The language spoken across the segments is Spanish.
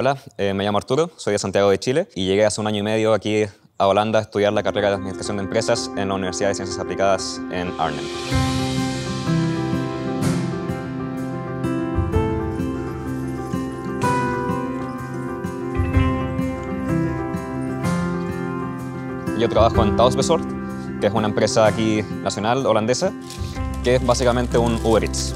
Hola, eh, me llamo Arturo, soy de Santiago de Chile y llegué hace un año y medio aquí a Holanda a estudiar la carrera de Administración de Empresas en la Universidad de Ciencias Aplicadas en Arnhem. Yo trabajo en Tausbesort, que es una empresa aquí nacional holandesa, que es básicamente un Uber Eats.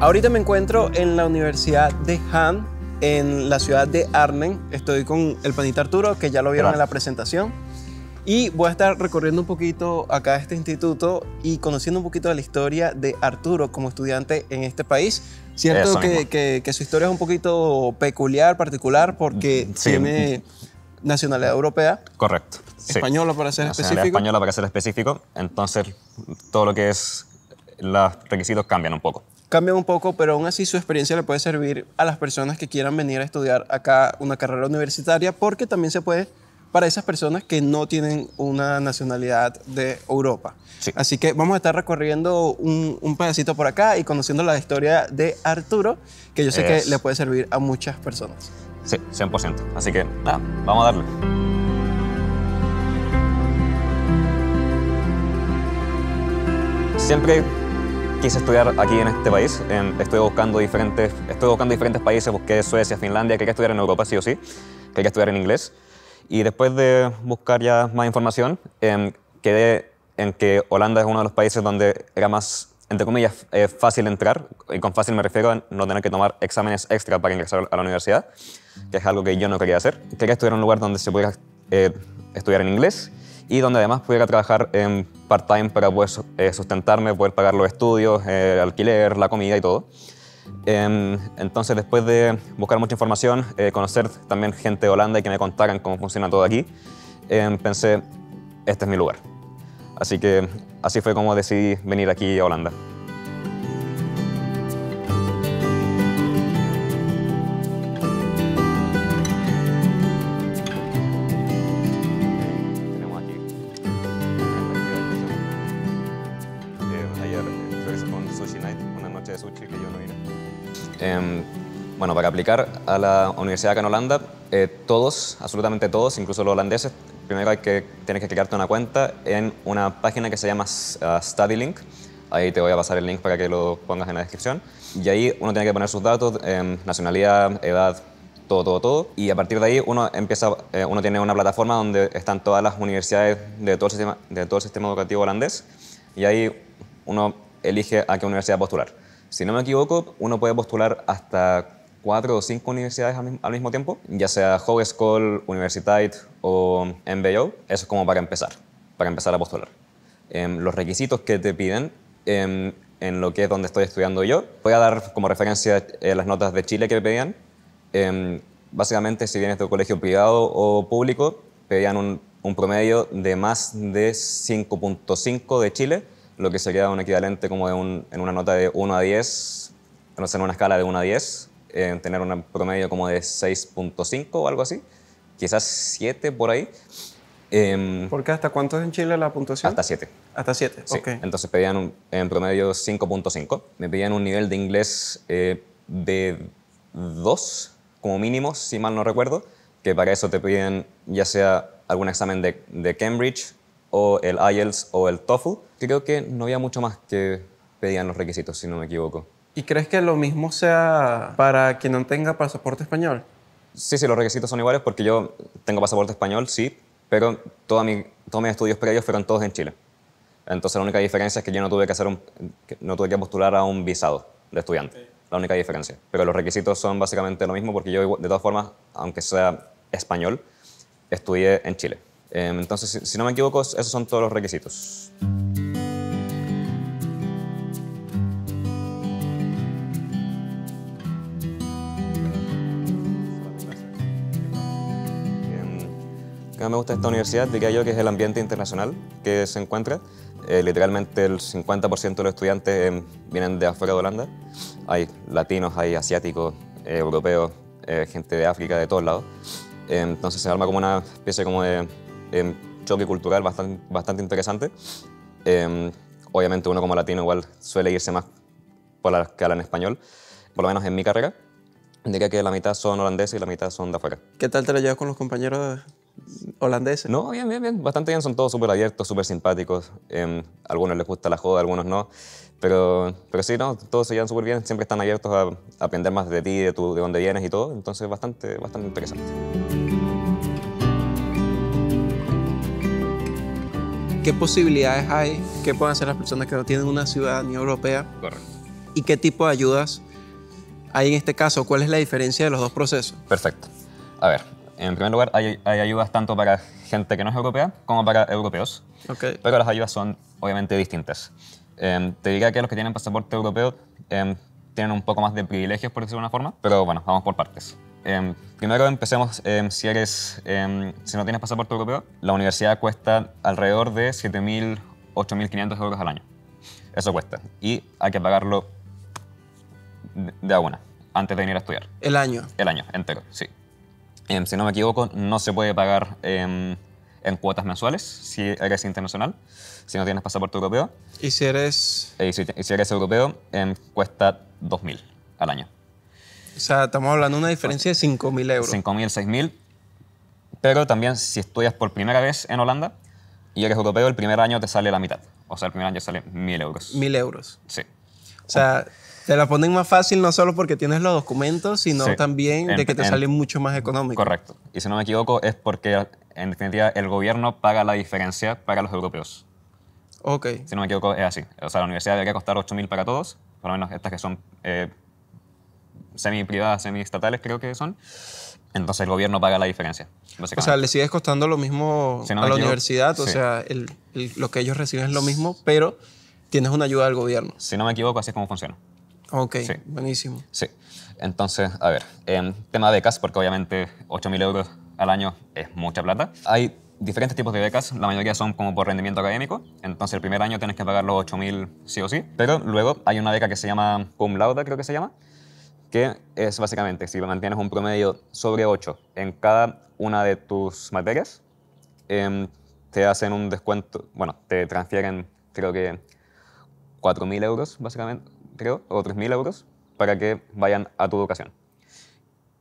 Ahorita me encuentro en la Universidad de Han, en la ciudad de Arnhem. Estoy con el panita Arturo, que ya lo vieron Hola. en la presentación. Y voy a estar recorriendo un poquito acá este instituto y conociendo un poquito de la historia de Arturo como estudiante en este país. Cierto que, que- que su historia es un poquito peculiar, particular, porque Sí. tiene nacionalidad europea, Correcto. sí. española para ser específico. española para ser específico, entonces todo lo que es los requisitos cambian un poco. Cambia un poco, pero aún así su experiencia le puede servir a las personas que quieran venir a estudiar acá una carrera universitaria, porque también se puede para esas personas que no tienen una nacionalidad de Europa. Sí. Así que vamos a estar recorriendo un, un pedacito por acá y conociendo la historia de Arturo, que yo sé Es- que le puede servir a muchas personas. Sí, 100%. Así que nada, vamos a darle. Siempre quise estudiar aquí en este país. Estoy buscando diferentes, estoy buscando diferentes países. Busqué Suecia, Finlandia. Quería estudiar en Europa, sí o sí. Quería estudiar en inglés. Y después de buscar ya más información, em, quedé en que Holanda es uno de los países donde era más, entre comillas, eh, fácil entrar. Y con fácil me refiero a no tener que tomar exámenes extra para ingresar a la universidad, que es algo que yo no quería hacer. Quería estudiar en un lugar donde se pudiera eh, estudiar en inglés y donde además pudiera trabajar en part-time para poder eh, sustentarme, poder pagar los estudios, el alquiler, la comida y todo. Em, entonces, después de buscar mucha información, eh, conocer también gente de Holanda y que me contaran cómo funciona todo aquí, em, pensé, este es mi lugar. Así que así fue como decidí venir aquí a Holanda. Aplicar a la universidad acá en Holanda, eh, todos, absolutamente todos, incluso los holandeses, primero hay que, tienes que crearte una cuenta en una página que se llama uh, StudyLink. Ahí te voy a pasar el link para que lo pongas en la descripción. Y ahí uno tiene que poner sus datos, em, nacionalidad, edad, todo, todo, todo. Y a partir de ahí uno empieza, eh, uno tiene una plataforma donde están todas las universidades de todo el sistema, de todo el sistema educativo holandés. Y ahí uno elige a qué universidad postular. Si no me equivoco, uno puede postular hasta cuatro o cinco universidades al, mi- al mismo tiempo, ya sea Hogeschool, Universiteit o MBO. Eso es como para empezar, para empezar a postular. Em, los requisitos que te piden em, en lo que es donde estoy estudiando yo. Voy a dar como referencia eh, las notas de Chile que me pedían. Em, básicamente, si vienes de un colegio privado o público, pedían un, un promedio de más de 5.5 de Chile, lo que sería un equivalente como de un- en una nota de 1 a 10, no sé, en una escala de 1 a 10, eh, tener un promedio como de 6.5 o algo así, quizás 7 por ahí, Em, ¿Por qué? ¿Hasta cuánto es en Chile la puntuación? hasta 7. Hasta 7, Sí, ok. entonces pedían un- en promedio 5.5. Me pedían un nivel de inglés eh, B2 como mínimo, si mal no recuerdo, que para eso te piden ya sea algún examen de, de Cambridge o el IELTS o el TOEFL. Creo que no había mucho más que pedían los requisitos, si no me equivoco. ¿Y crees que lo mismo sea para quien no tenga pasaporte español? Sí, sí, los requisitos son iguales porque yo tengo pasaporte español, sí, pero toda mi- todos mis estudios previos fueron todos en Chile. Entonces la única diferencia es que yo no tuve que hacer un, que no tuve que postular a un visado de estudiante. La única diferencia. Pero los requisitos son básicamente lo mismo porque yo de todas formas, aunque sea español, estudié en Chile. Em, Entonces, si, si no me equivoco, esos son todos los requisitos. Que más me gusta de esta universidad, diría yo, que es el ambiente internacional que se encuentra. Eh, literalmente el 50% de los estudiantes em, vienen de afuera de Holanda. Hay latinos, hay asiáticos, eh, europeos, eh, gente de África, de todos lados. Eh, entonces se arma como una especie como de em, choque cultural bastante, bastante interesante. Em, obviamente uno como latino igual suele irse más por las que hablan español, por lo menos en mi carrera, diría que la mitad son holandeses y la mitad son de afuera. ¿Qué tal te la llevas con los compañeros holandeses? No, bien, bien, bien, bastante bien, son todos súper abiertos, súper simpáticos, eh, a algunos les gusta la joda, a algunos no, pero, pero sí, no, todos se llevan súper bien, siempre están abiertos a, aprender más de ti, de, tu, de dónde vienes y todo, entonces bastante, bastante interesante. ¿Qué posibilidades hay? ¿Qué pueden hacer las personas que no tienen una ciudadanía europea? Correcto. ¿Y qué tipo de ayudas hay en este caso? ¿Cuál es la diferencia de los dos procesos? Perfecto. A ver, en primer lugar, hay, hay ayudas tanto para gente que no es europea como para europeos, Okay. pero las ayudas son obviamente distintas. Eh, te diría que los que tienen pasaporte europeo eh, tienen un poco más de privilegios, por decirlo de una forma, pero bueno, vamos por partes. Eh, primero empecemos, si, eres, si no tienes pasaporte europeo, la universidad cuesta alrededor de 7.000, 8.500 euros al año. Eso cuesta. Y hay que pagarlo de de a una, antes de venir a estudiar. El año. El año entero, sí. Em, si no me equivoco, no se puede pagar em, en cuotas mensuales si eres internacional, si no tienes pasaporte europeo. Y si eres... Y si, y si eres europeo, em, cuesta 2.000 al año. O sea, estamos hablando de una diferencia de 5.000 euros. 5.000, 6.000. Pero también si estudias por primera vez en Holanda y eres europeo, el primer año te sale la mitad. O sea, el primer año sale 1.000 euros. 1.000 euros. Sí. O sea, te la ponen más fácil no solo porque tienes los documentos, sino Sí. también de En- que te en- sale mucho más económico. Correcto. Y si no me equivoco, es porque en definitiva el gobierno paga la diferencia para los europeos. Ok. Si no me equivoco, es así. O sea, la universidad debería costar 8.000 para todos, por lo menos estas que son eh, semi-privadas, semi-estatales creo que son. Entonces el gobierno paga la diferencia, O sea, le sigues costando lo mismo Si no a la equivoco, universidad, o sí. sea, el- el- lo que ellos reciben es lo mismo, pero tienes una ayuda del gobierno. si no me equivoco, así es como funciona. Ok, Sí. buenísimo. Sí. Entonces, a ver, em, tema de becas, porque obviamente 8.000 euros al año es mucha plata. Hay diferentes tipos de becas, la mayoría son como por rendimiento académico, entonces el primer año tienes que pagar los 8.000 sí o sí, pero luego hay una beca que se llama cum laude, creo que se llama, que es básicamente si mantienes un promedio sobre 8 en cada una de tus materias, em, te hacen un descuento, bueno, te transfieren creo que 4.000 euros, básicamente, creo, o 3.000 euros, para que vayan a tu educación.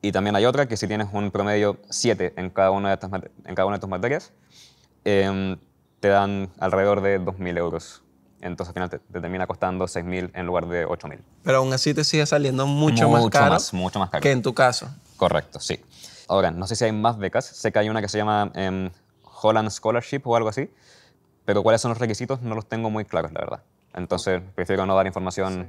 Y también hay otra que si tienes un promedio 7 en cada una de, estas, en cada una de tus materias, em, te dan alrededor de 2.000 euros. Entonces al final te, te termina costando 6.000 en lugar de 8.000. Pero aún así te sigue saliendo mucho, más caro más, mucho más caro. que en tu caso. Correcto, sí. Ahora, no sé si hay más becas. Sé que hay una que se llama em, Holland Scholarship o algo así, pero cuáles son los requisitos no los tengo muy claros, la verdad. Entonces, prefiero no dar información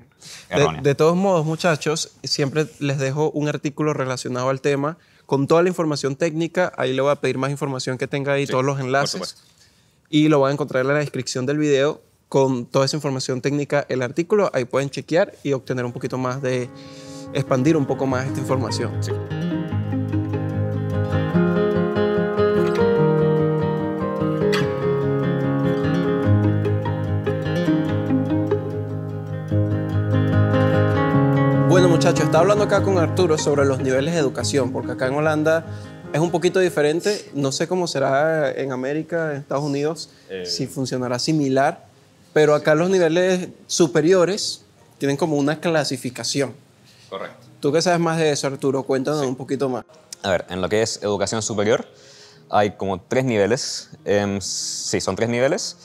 De, errónea. de todos modos, muchachos, siempre les dejo un artículo relacionado al tema con toda la información técnica. Ahí le voy a pedir más información que tenga ahí, Sí, todos los enlaces. Y lo van a encontrar en la descripción del video con toda esa información técnica, el artículo. Ahí pueden chequear y obtener un poquito más de, expandir un poco más esta información. Sí. Bueno, muchachos, estaba hablando acá con Arturo sobre los niveles de educación, porque acá en Holanda es un poquito diferente. No sé cómo será en América, en Estados Unidos, Eh. si funcionará similar, pero acá los niveles superiores tienen como una clasificación. Correcto. Tú que sabes más de eso, Arturo, cuéntanos un poquito más. A ver, en lo que es educación superior, hay como tres niveles. Em, sí, son tres niveles.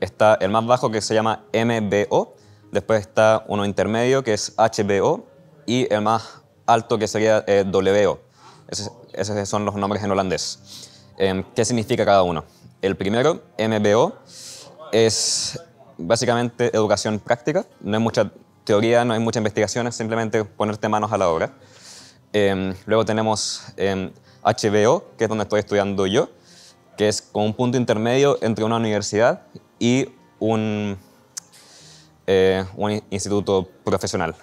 Está el más bajo que se llama MBO, después está uno intermedio que es HBO y el más alto que sería eh, WO. Esos, esos son los nombres en holandés. Em, ¿Qué significa cada uno? El primero, MBO, es básicamente educación práctica. No hay mucha teoría, no hay mucha investigación, es simplemente ponerte manos a la obra. Em, luego tenemos em, HBO, que es donde estoy estudiando yo, que es como un punto intermedio entre una universidad y un, eh, un in- instituto profesional.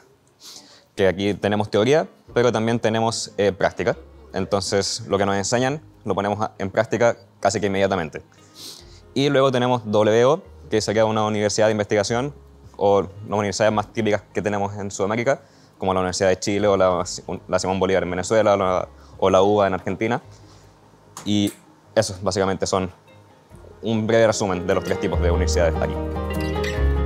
Que aquí tenemos teoría, pero también tenemos eh, práctica. Entonces, lo que nos enseñan lo ponemos en práctica casi que inmediatamente. Y luego tenemos WO, que sería una universidad de investigación o las universidades más típicas que tenemos en Sudamérica, como la Universidad de Chile o la, la Simón Bolívar en Venezuela la, o la UBA en Argentina. Y esos básicamente son un breve resumen de los tres tipos de universidades aquí.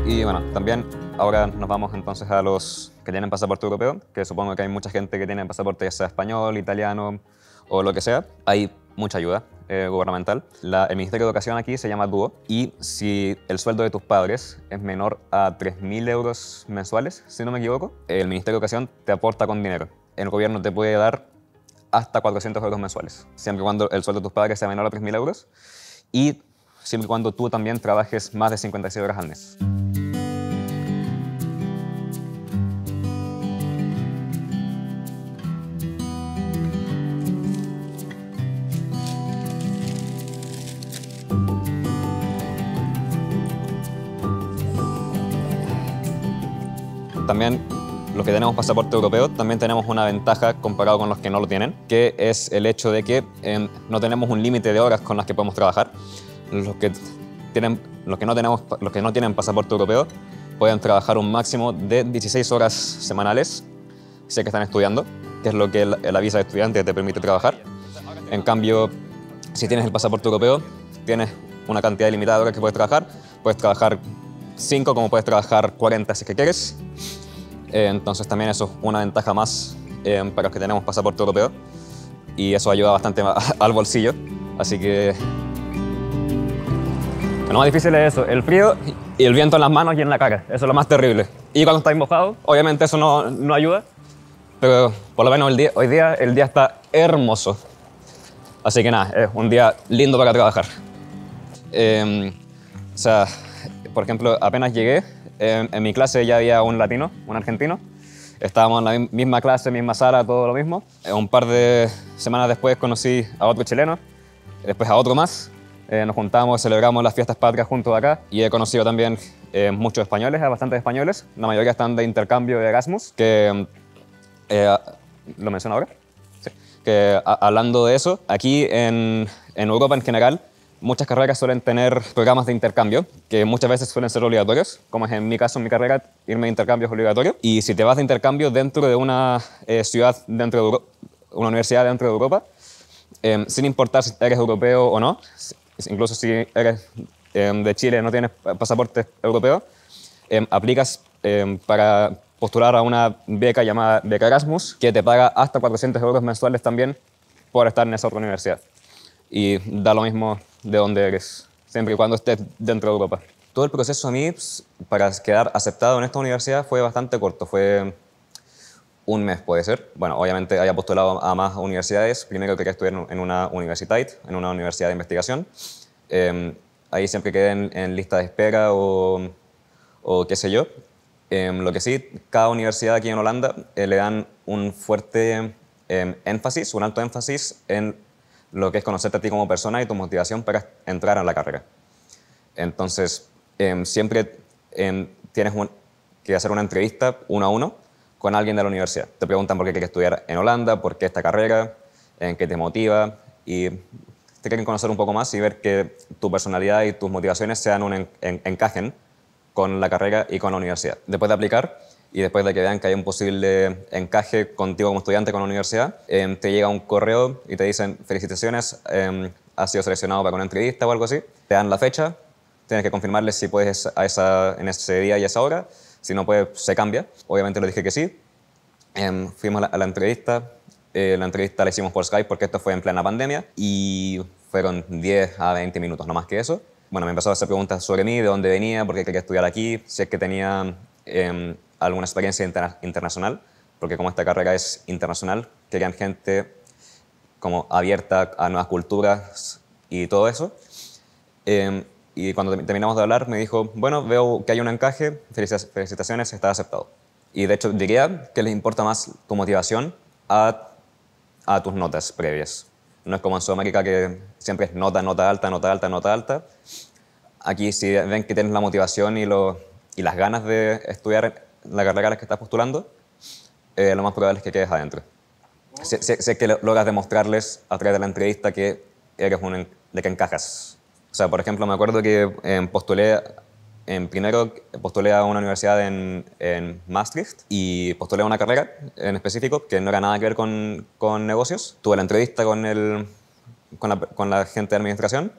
Y bueno, también ahora nos vamos entonces a los que tienen pasaporte europeo, que supongo que hay mucha gente que tiene pasaporte ya sea español, italiano o lo que sea. Hay mucha ayuda eh, gubernamental. La- el Ministerio de Educación aquí se llama DUO y si el sueldo de tus padres es menor a 3.000 euros mensuales, si no me equivoco, el Ministerio de Educación te aporta con dinero. El gobierno te puede dar hasta 400 euros mensuales, siempre y cuando el sueldo de tus padres sea menor a 3.000 euros y siempre y cuando tú también trabajes más de 56 horas al mes. También los que tenemos pasaporte europeo también tenemos una ventaja comparado con los que no lo tienen, que es el hecho de que eh, no tenemos un límite de horas con las que podemos trabajar. Los que, tienen, los, que no tenemos, los que no tienen pasaporte europeo pueden trabajar un máximo de 16 horas semanales si es que están estudiando, que es lo que la, la visa de estudiante te permite trabajar. En cambio, si tienes el pasaporte europeo, tienes una cantidad ilimitada de horas que puedes trabajar. Puedes trabajar 5 como puedes trabajar 40 si es que quieres. Eh, entonces también eso es una ventaja más eh, para los que tenemos pasaporte europeo y eso ayuda bastante al bolsillo. Así que lo más difícil es eso, el frío y el viento en las manos y en la cara. Eso es lo más terrible. Y cuando estáis mojados, obviamente eso no, no ayuda, pero por lo menos el día, hoy día el día está hermoso. Así que nada, es un día lindo para trabajar. Eh, o sea, por ejemplo, apenas llegué, eh, en mi clase ya había un latino, un argentino. Estábamos en la mi- misma clase, misma sala, todo lo mismo. Eh, un par de semanas después conocí a otro chileno, después a otro más. Eh, nos juntamos, celebramos las fiestas patrias juntos acá y he conocido también eh, muchos españoles, bastantes españoles. La mayoría están de intercambio de Erasmus, que eh, ¿Lo menciono ahora? Sí. Que a- hablando de eso, aquí en, en Europa en general, muchas carreras suelen tener programas de intercambio, que muchas veces suelen ser obligatorios, como es en mi caso, en mi carrera, irme de intercambio es obligatorio. Y si te vas de intercambio dentro de una eh, ciudad, dentro de una universidad dentro de Europa, eh, sin importar si eres europeo o no, incluso si eres eh, de Chile no tienes pa- pasaporte europeo, eh, aplicas para postular a una beca llamada Beca Erasmus, que te paga hasta 400 euros mensuales también por estar en esa otra universidad. Y da lo mismo de dónde eres, siempre y cuando estés dentro de Europa. Todo el proceso a mí, pues, para quedar aceptado en esta universidad, fue bastante corto. Fue un mes puede ser. Bueno, obviamente haya postulado a más universidades. Primero quería estudiar en una universitat, en una universidad de investigación. Eh, ahí siempre quedé en, en lista de espera o, o qué sé yo. Eh, lo que sí, cada universidad aquí en Holanda eh, le dan un fuerte eh, énfasis, un alto énfasis en lo que es conocerte a ti como persona y tu motivación para entrar a la carrera. Entonces, em, siempre em, tienes que hacer una entrevista uno a uno con alguien de la universidad. Te preguntan por qué quieres estudiar en Holanda, por qué esta carrera, en qué te motiva y te quieren conocer un poco más y ver que tu personalidad y tus motivaciones sean un en- en- encajen con la carrera y con la universidad. Después de aplicar y después de que vean que hay un posible encaje contigo como estudiante con la universidad, em, te llega un correo y te dicen felicitaciones, em, has sido seleccionado para una entrevista o algo así. Te dan la fecha, tienes que confirmarles si puedes a esa, en ese día y esa hora. Si no puedes, se cambia. Obviamente le dije que sí. Em, fuimos a la, a la entrevista. Eh, la entrevista la hicimos por Skype porque esto fue en plena pandemia y fueron 10 a 20 minutos, no más que eso. Bueno, me empezó a hacer preguntas sobre mí, de dónde venía, por qué quería estudiar aquí, si es que tenía alguna experiencia interna- internacional, porque como esta carrera es internacional, querían gente como abierta a nuevas culturas y todo eso. Eh, y cuando termi- terminamos de hablar, me dijo, bueno, veo que hay un encaje, felici- felicitaciones, está aceptado. Y de hecho diría que les importa más tu motivación a, a tus notas previas. No es como en Sudamérica que siempre es nota, nota alta, nota alta, nota alta. Aquí si ven que tienes la motivación y, lo- y las ganas de estudiar la carrera a la que estás postulando, eh, lo más probable es que quedes adentro. Si, si- si es que lo- logras demostrarles a través de la entrevista que eres un, de que encajas. O sea, por ejemplo, me acuerdo que eh, postulé, en primero postulé a una universidad en, en Maastricht y postulé a una carrera en específico que no era nada que ver con, con negocios. Tuve la entrevista con, el, con, la, con la gente de administración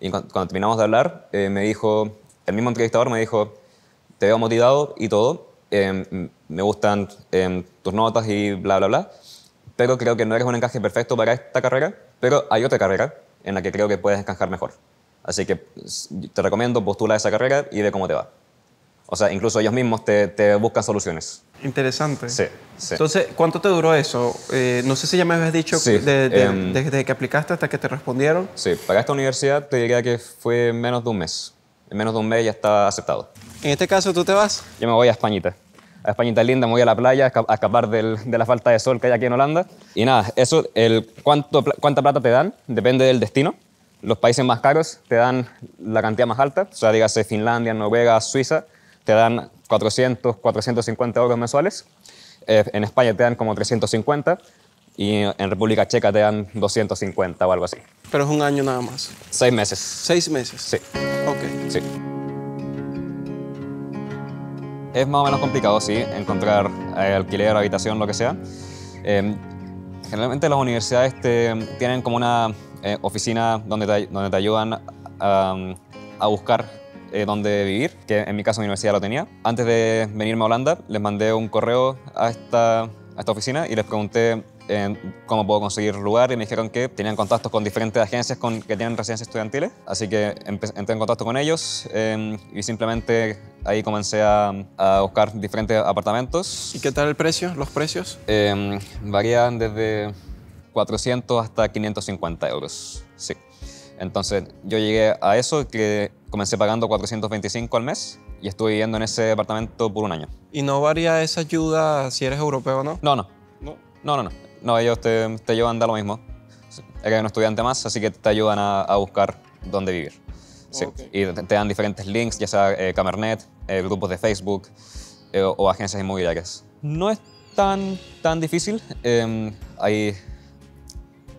y cuando, cuando terminamos de hablar, eh, me dijo, el mismo entrevistador me dijo, te veo motivado y todo, em, me gustan em, tus notas y bla, bla, bla, pero creo que no eres un encaje perfecto para esta carrera, pero hay otra carrera en la que creo que puedes encajar mejor. Así que te recomiendo postula esa carrera y ve cómo te va. O sea, incluso ellos mismos te, te buscan soluciones. Interesante. Sí, sí. Entonces, ¿cuánto te duró eso? Eh, no sé si ya me habías dicho Sí, de- de- em, desde que aplicaste hasta que te respondieron. Sí, para esta universidad te diría que fue menos de un mes. En menos de un mes ya está aceptado. En este caso, tú te vas. Yo me voy a Españita. A Españita linda, me voy a la playa a esca- a escapar del- de la falta de sol que hay aquí en Holanda. Y nada, eso, el cuánto, cuánta plata te dan, depende del destino. Los países más caros te dan la cantidad más alta, o sea, dígase Finlandia, Noruega, Suiza, te dan 400, 450 euros mensuales. Eh, en España te dan como 350 y en República Checa te dan 250 o algo así. Pero es un año nada más. Seis meses. Seis meses. Sí, Ok. sí. Es más o menos complicado, sí, encontrar eh, alquiler, habitación, lo que sea. Eh, generalmente las universidades te, tienen como una eh, oficina donde te, donde te ayudan a, a buscar eh, dónde vivir, que en mi caso mi universidad lo tenía. Antes de venirme a Holanda, les mandé un correo a esta, a esta oficina y les pregunté eh, cómo puedo conseguir lugar y me dijeron que tenían contactos con diferentes agencias con, que tienen residencias estudiantiles. Así que entré en contacto con ellos eh, y simplemente ahí comencé a, a buscar diferentes apartamentos. ¿Y qué tal el precio? ¿Los precios? Eh, varían desde 400 hasta 550 euros. Sí. Entonces yo llegué a eso que comencé pagando 425 al mes y estuve viviendo en ese apartamento por un año. ¿Y no varía esa ayuda si eres europeo o no? No, no, No. no, no, no. No, ellos te, te llevan da lo mismo. Eres un estudiante más, así que te ayudan a, a buscar dónde vivir. Sí. Y te, te dan diferentes links, ya sea eh, Camernet, eh, grupos de Facebook eh, o, o agencias inmobiliarias. No es tan, tan difícil. Eh, hay,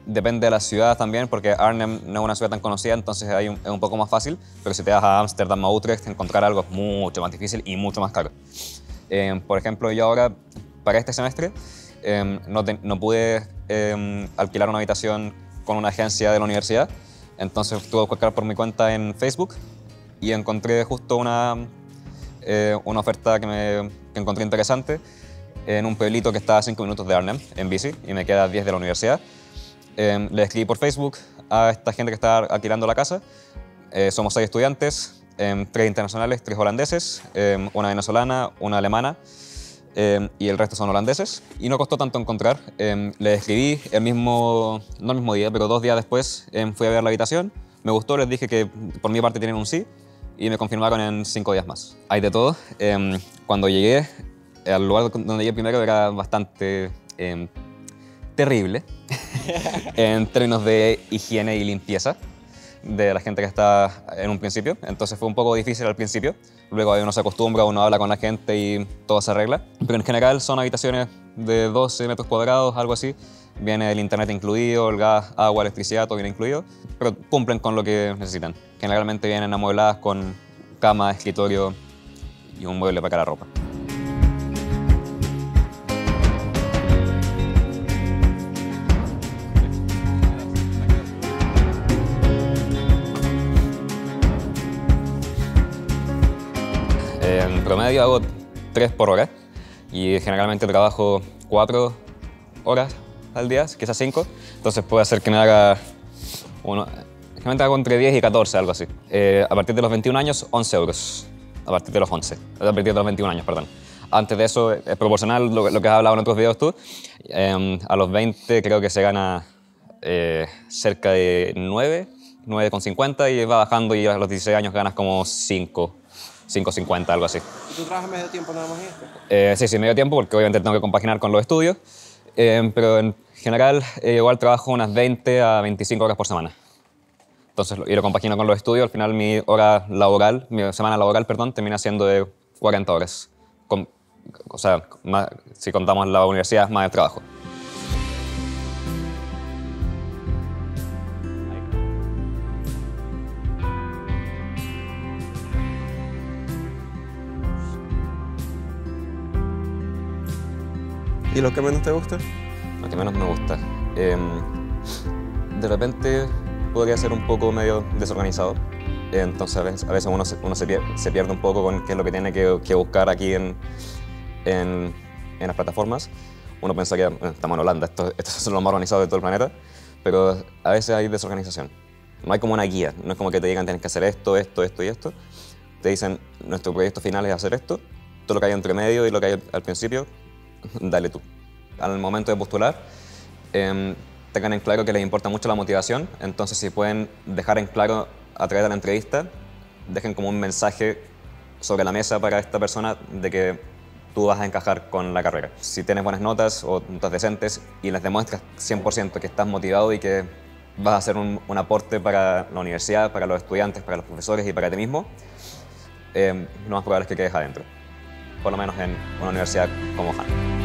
depende de la ciudad también, porque Arnhem no es una ciudad tan conocida, entonces hay un- es un poco más fácil. Pero si te vas a Ámsterdam o Utrecht, encontrar algo es mucho más difícil y mucho más caro. Eh, por ejemplo, yo ahora, para este semestre, eh, no, pude eh, alquilar una habitación con una agencia de la universidad, entonces tuve que buscar por mi cuenta en Facebook y encontré justo una, eh, una oferta que, me, encontré interesante en un pueblito que está a 5 minutos de Arnhem, en bici, y me queda a 10 de la universidad. Eh, le escribí por Facebook a esta gente que está alquilando la casa. Eh, somos seis estudiantes, tres internacionales, tres holandeses, una venezolana, una alemana eh, y el resto son holandeses. Y no costó tanto encontrar. Eh, le escribí el mismo, no el mismo día, pero dos días después eh, fui a ver la habitación. Me gustó, les dije que por mi parte tienen un sí y me confirmaron en cinco días más. Hay de todo. Cuando llegué al lugar donde llegué primero era bastante terrible en términos de higiene y limpieza de la gente que está en un principio. Entonces fue un poco difícil al principio. Luego uno se acostumbra, uno habla con la gente y todo se arregla. Pero en general son habitaciones de 12 metros cuadrados, algo así. Viene el internet incluido, el gas, agua, electricidad, todo viene incluido. Pero cumplen con lo que necesitan. Generalmente vienen amuebladas con cama, escritorio y un mueble para la ropa. Promedio hago tres por hora y generalmente trabajo cuatro horas al día, quizás cinco. Entonces puede hacer que me haga uno, generalmente hago entre 10 y 14, algo así. Eh, a partir de los 21 años, 11 euros. A partir de los 11, a partir de los 21 años, perdón. Antes de eso, es proporcional lo, lo que has hablado en otros videos tú. Eh, a los 20 creo que se gana eh, cerca de 9, 9,50 y va bajando y a los 16 años ganas como 5, 5,50, algo así. ¿Y tú trabajas medio tiempo nada más en esto? Eh, sí, sí, medio tiempo, porque obviamente tengo que compaginar con los estudios. Eh, pero en general, eh, igual trabajo unas 20 a 25 horas por semana. Entonces, y lo compagino con los estudios. Al final, mi hora laboral, mi semana laboral, perdón, termina siendo de 40 horas. Con- o sea, más- si contamos la universidad, más el trabajo. ¿Y lo que menos te gusta? Lo que menos me gusta. Em, de repente podría ser un poco medio desorganizado. Entonces a veces, a veces uno, se, uno se, pierde, se, pierde, un poco con qué es lo que tiene que, que buscar aquí en, en, en, las plataformas. Uno piensa que bueno, estamos en Holanda, estos, estos son los más organizados de todo el planeta, pero a veces hay desorganización. No hay como una guía, no es como que te digan tienes que hacer esto, esto, esto y esto. Te dicen nuestro proyecto final es hacer esto, todo lo que hay entre medio y lo que hay al principio, dale tú. Al momento de postular, eh, tengan en claro que les importa mucho la motivación, entonces si pueden dejar en claro a través de la entrevista, dejen como un mensaje sobre la mesa para esta persona de que tú vas a encajar con la carrera. Si tienes buenas notas o notas decentes y les demuestras 100% que estás motivado y que vas a hacer un, aporte para la universidad, para los estudiantes, para los profesores y para ti mismo, eh, lo más probable es que quedes adentro, por lo menos en una universidad como Han.